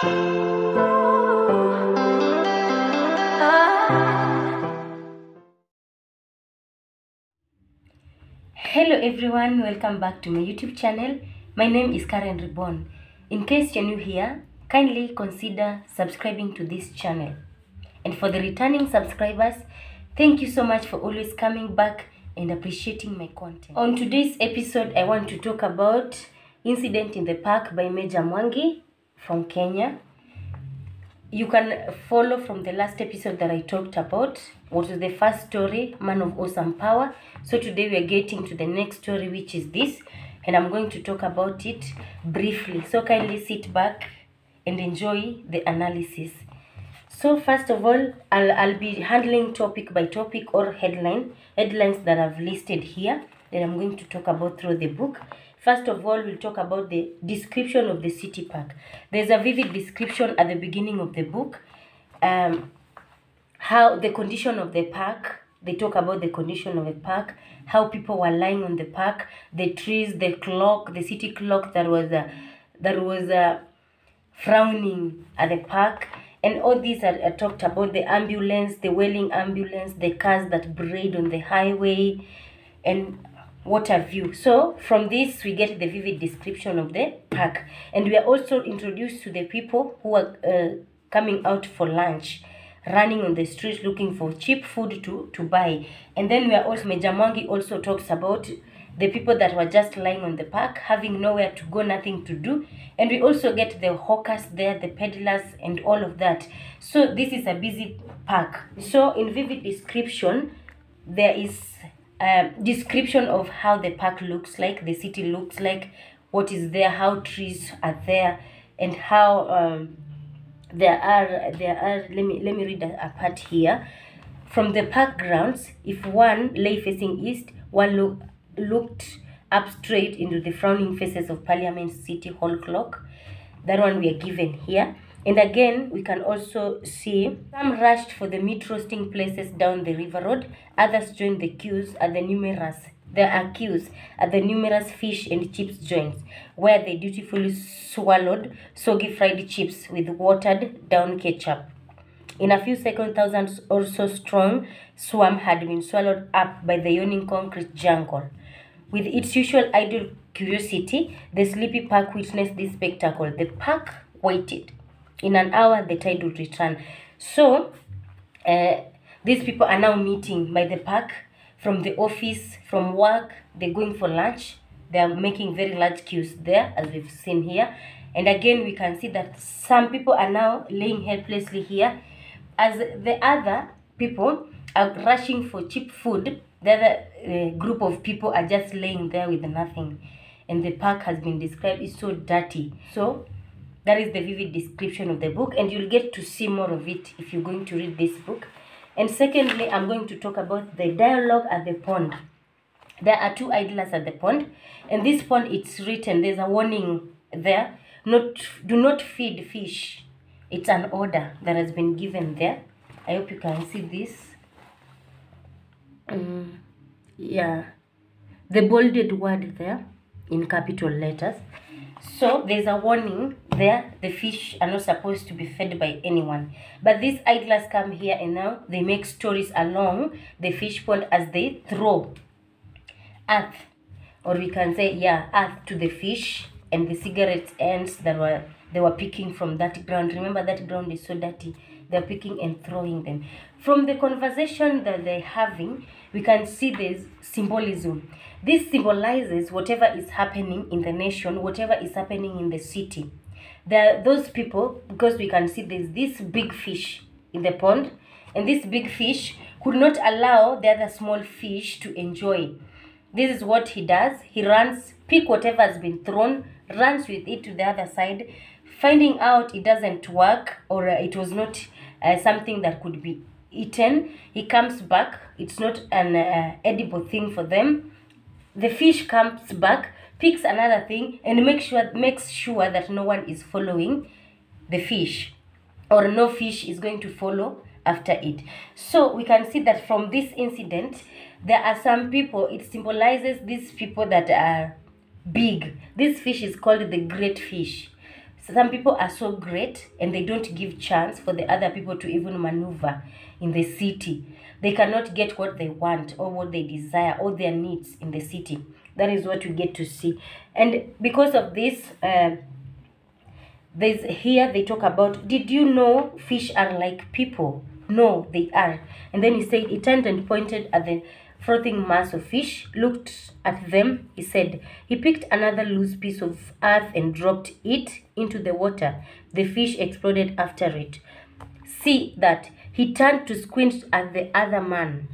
Hello everyone, welcome back to my YouTube channel. My name is Caren Reborn. In case you're new here, kindly consider subscribing to this channel. And for the returning subscribers, thank you so much for always coming back and appreciating my content. On today's episode, I want to talk about Incident in the Park by Meja Mwangi from Kenya. You can follow from the last episode that I talked about what was the first story, Man of Awesome Power. So today we are getting to the next story, which is this, and I'm going to talk about it briefly. So kindly sit back and enjoy the analysis. So first of all, I'll, I'll be handling topic by topic or headline, headlines that I've listed here that I'm going to talk about through the book. First of all, we'll talk about the description of the city park. There's a vivid description at the beginning of the book. Um, how the condition of the park, they talk about the condition of the park, how people were lying on the park, the trees, the clock, the city clock that was uh, that was uh, frowning at the park and all these are, are talked about the ambulance the wailing ambulance the cars that brayed on the highway and what view. so from this we get the vivid description of the park. And we are also introduced to the people who are uh, coming out for lunch running on the street looking for cheap food to to buy. And then we are also Meja Mwangi also talks about the people that were just lying on the park having nowhere to go nothing to do. And we also get the hawkers there the peddlers and all of that. So this is a busy park. So in vivid description there is a description of how the park looks like the city looks like what is there how trees are there and how um, there are there are let me let me read a part here. From the park grounds if one lay facing east one look, looked up straight into the frowning faces of parliament city hall clock. That one we are given here and again we can also see some rushed for the meat roasting places down the river road others joined the queues at the numerous there are uh, queues at the numerous fish and chips joints where they dutifully swallowed soggy fried chips with watered down ketchup. In a few seconds, thousands or so strong swarm had been swallowed up by the yawning concrete jungle. With its usual idle curiosity, the sleepy park witnessed this spectacle. The park waited. In an hour, the tide would return. So, uh, these people are now meeting by the park from the office, from work, they're going for lunch. They are making very large queues there, as we've seen here. And again, we can see that some people are now laying helplessly here, as the other people are rushing for cheap food. The other uh, group of people are just laying there with nothing. And the park has been described is so dirty. So, that is the vivid description of the book, and you'll get to see more of it if you're going to read this book. And secondly, I'm going to talk about the dialogue at the pond. There are two idlers at the pond, and this pond it's written. There's a warning there. Not do not feed fish. It's an order that has been given there. I hope you can see this. Mm, yeah, the bolded word there in capital letters. So there's a warning there. The fish are not supposed to be fed by anyone. But these idlers come here and now they make stories along the fish pond as they throw earth, or we can say, yeah, earth to the fish and the cigarette ends that were they were picking from that ground. Remember that ground is so dirty. They're picking and throwing them. From the conversation that they're having, we can see this symbolism. This symbolizes whatever is happening in the nation, whatever is happening in the city. There are those people, because we can see there's this big fish in the pond, and this big fish could not allow the other small fish to enjoy. This is what he does. He runs, pick whatever has been thrown, runs with it to the other side, finding out it doesn't work or it was not uh, something that could be eaten. He comes back. It's not an uh, edible thing for them. The fish comes back, picks another thing, and makes sure makes sure that no one is following the fish, or no fish is going to follow after it. So we can see that from this incident, there are some people. It symbolizes these people that are big. This fish is called the great fish. some people are so great and they don't give chance for the other people to even maneuver in the city. They cannot get what they want or what they desire or their needs in the city. That is what we get to see. And because of this uh, there's here they talk about did you know fish are like people? No they are. And then he said he turned and pointed at the frothing mass of fish looked at them. He said he picked another loose piece of earth and dropped it into the water. The fish exploded after it. See that he turned to squint at the other man.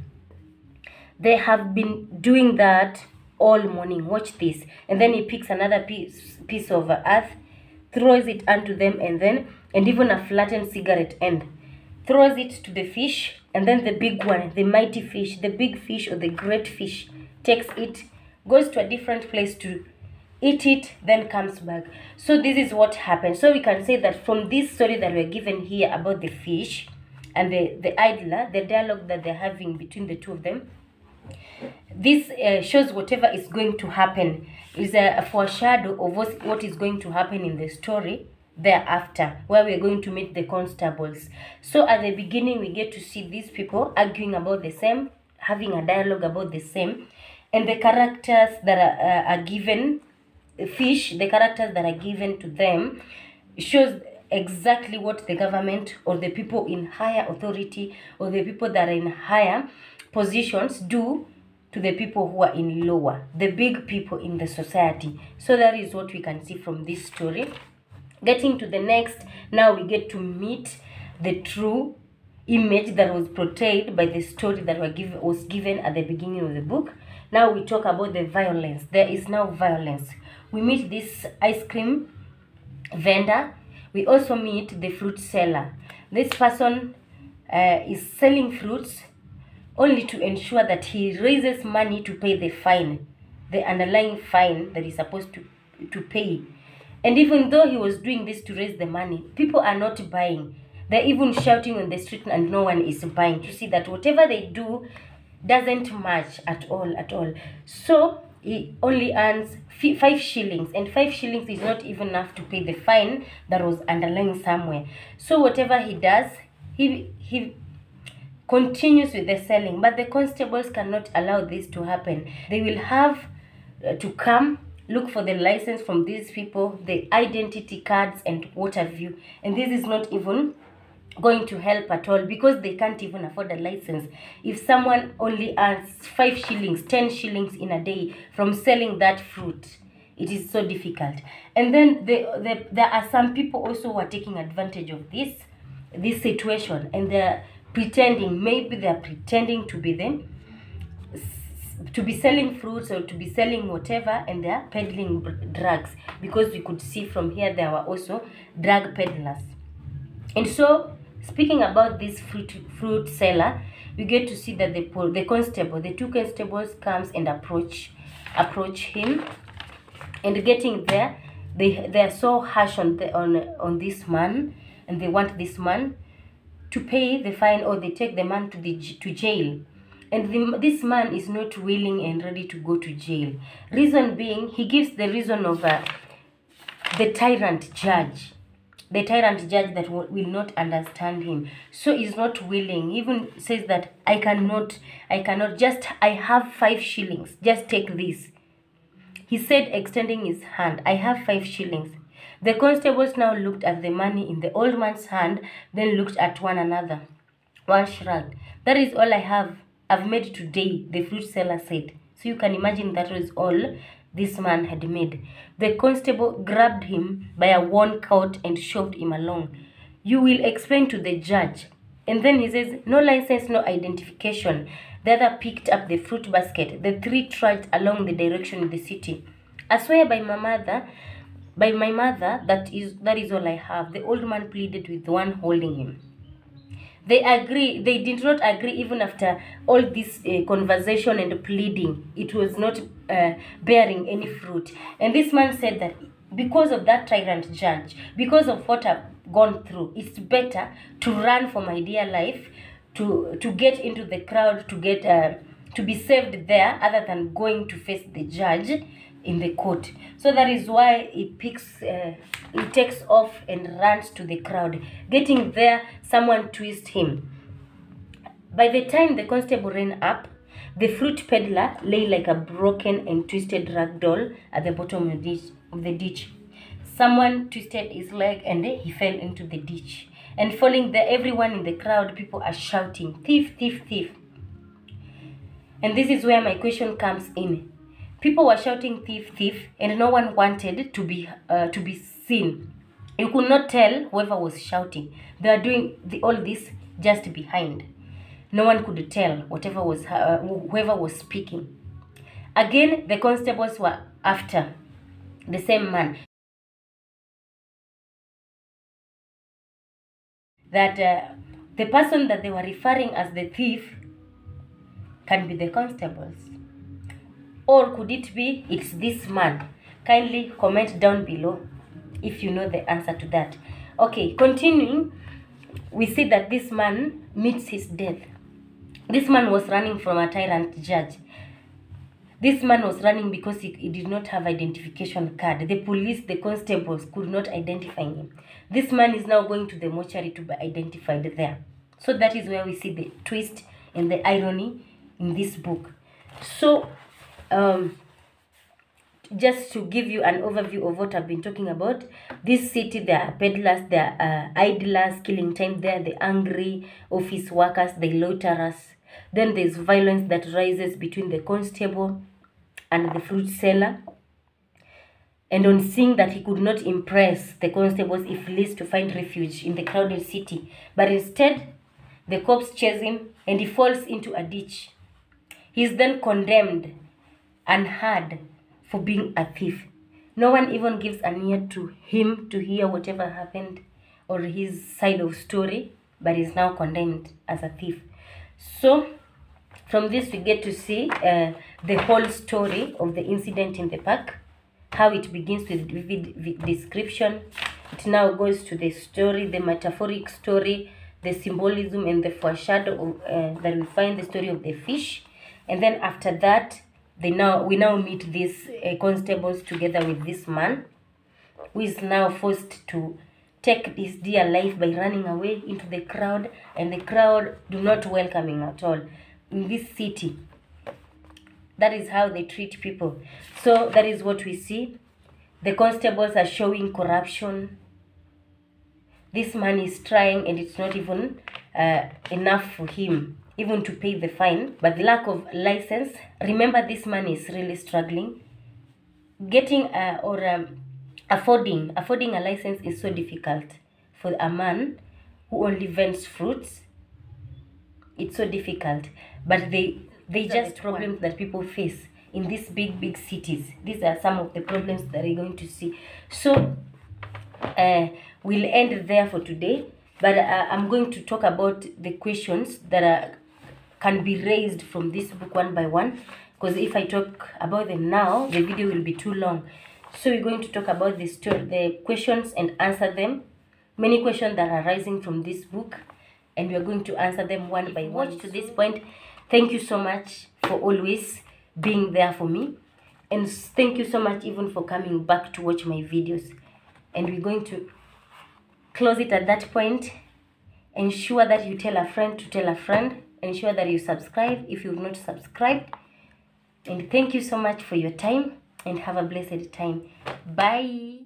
They have been doing that all morning. Watch this. And then he picks another piece piece of earth throws it unto them and then and even a flattened cigarette end. Throws it to the fish and then the big one the mighty fish the big fish or the great fish takes it goes to a different place to eat it then comes back. So this is what happened. So we can say that from this story that we're given here about the fish and the the idler the dialogue that they're having between the two of them this uh, shows whatever is going to happen. Is a, foreshadow of what, what is going to happen in the story thereafter where we're going to meet the constables. So at the beginning we get to see these people arguing about the same having a dialogue about the same and the characters that are, uh, are given fish the characters that are given to them shows exactly what the government or the people in higher authority or the people that are in higher positions do to the people who are in lower the big people in the society. So that is what we can see from this story. Getting to the next now we get to meet the true image that was portrayed by the story that was given at the beginning of the book. Now we talk about the violence. There is now violence. We meet this ice cream vendor we also meet the fruit seller. This person uh, is selling fruits only to ensure that he raises money to pay the fine the underlying fine that he's supposed to to pay. And even though he was doing this to raise the money people are not buying. They're even shouting on the street and no one is buying to see that whatever they do doesn't match at all at all. So he only earns fi- five shillings and five shillings is not even enough to pay the fine that was underlying somewhere. So whatever he does he he continues with the selling. But the constables cannot allow this to happen. They will have uh, to come look for the license from these people the identity cards and what have you and this is not even going to help at all because they can't even afford a license. If someone only earns 5 shillings 10 shillings in a day from selling that fruit it is so difficult. And then the, the, there are some people also who are taking advantage of this this situation and they're pretending maybe they're pretending to be them to be selling fruits or to be selling whatever and they're peddling drugs because we could see from here there were also drug peddlers. And so speaking about this fruit fruit seller we get to see that the the constable the two constables comes and approach approach him. And getting there they they are so harsh on the on on this man and they want this man to pay the fine or they take the man to the to jail. And the, this man is not willing and ready to go to jail. Reason being he gives the reason of uh, the tyrant judge the tyrant judge that will not understand him so he's not willing even says that i cannot i cannot just i have five shillings just take this he said, extending his hand, I have five shillings. The constables now looked at the money in the old man's hand, then looked at one another. One shrugged. That is all I have. I've made today, the fruit seller said. So you can imagine that was all this man had made. The constable grabbed him by a worn coat and shoved him along. You will explain to the judge. And then he says, No license, no identification. The other picked up the fruit basket. The three trudged along the direction of the city. I swear by my mother, by my mother, that is that is all I have. The old man pleaded with the one holding him. They agree. They did not agree even after all this uh, conversation and pleading. It was not uh, bearing any fruit. And this man said that because of that tyrant judge, because of what I've gone through, it's better to run for my dear life, to to get into the crowd, to get uh, to be saved there, other than going to face the judge. In the court. So that is why he picks uh, he takes off and runs to the crowd. Getting there someone twists him. By the time the constable ran up the fruit peddler lay like a broken and twisted rag doll at the bottom of the ditch, of the ditch. Someone twisted his leg and he fell into the ditch. And falling there everyone in the crowd people are shouting thief thief thief. And this is where my question comes in people were shouting thief thief and no one wanted to be uh, to be seen. You could not tell whoever was shouting. They are doing the, all this just behind. No one could tell whatever was uh, whoever was speaking. Again the constables were after the same man. That uh, the person that they were referring as the thief can be the constables or could it be it's this man kindly comment down below if you know the answer to that. Okay continuing we see that this man meets his death. This man was running from a tyrant judge. This man was running because he, he did not have identification card. The police the constables could not identify him. This man is now going to the mortuary to be identified there. So that is where we see the twist and the irony in this book. So um just to give you an overview of what I've been talking about, this city, there are peddlers, there are uh, idlers killing time there, the angry office workers, the loiterers. Then there's violence that rises between the constable and the fruit seller. And on seeing that he could not impress the constables, he flees to find refuge in the crowded city. But instead, the cops chase him and he falls into a ditch. He is then condemned and hard for being a thief. No one even gives an ear to him to hear whatever happened or his side of story, but is now condemned as a thief. So, from this, we get to see uh, the whole story of the incident in the park, how it begins with vivid description. It now goes to the story, the metaphoric story, the symbolism, and the foreshadow of, uh, that we find the story of the fish. And then after that, they now we now meet these uh, constables together with this man who is now forced to take his dear life by running away into the crowd and the crowd do not welcome him at all in this city. That is how they treat people. So that is what we see. The constables are showing corruption. This man is trying and it's not even uh, enough for him even to pay the fine but the lack of license. Remember this man is really struggling. Getting uh, or um, affording affording a license is so difficult for a man who only vends fruits. It's so difficult. But they they just problems that people face in these big big cities. These are some of the problems that we're going to see. So uh, we'll end there for today. But uh, i'm going to talk about the questions that are can be raised from this book one by one because if i talk about them now the video will be too long. So we're going to talk about the story the questions and answer them. Many questions that are rising from this book and we are going to answer them one by one to this point. Thank you so much for always being there for me and thank you so much even for coming back to watch my videos. And we're going to close it at that point. Ensure that you tell a friend to tell a friend ensure that you subscribe if you've not subscribed. And thank you so much for your time and have a blessed time. Bye